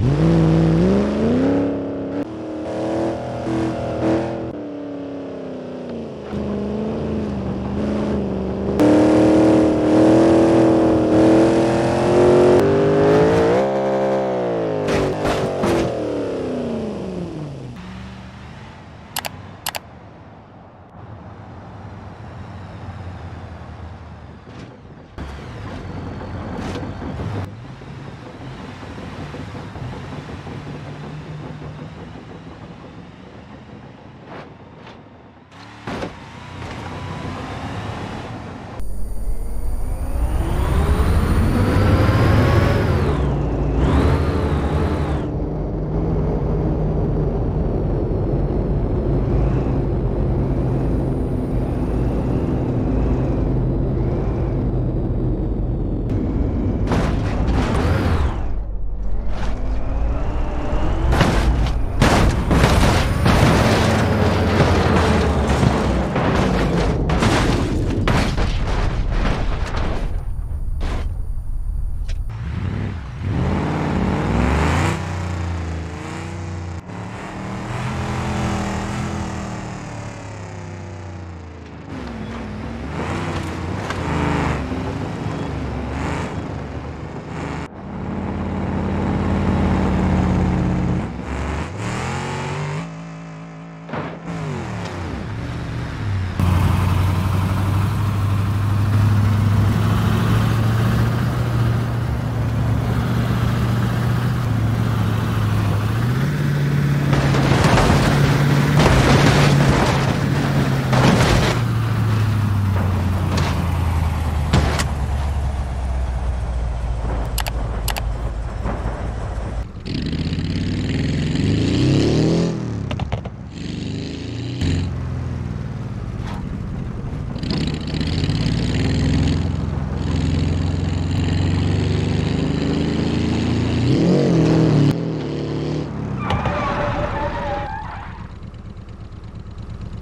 you.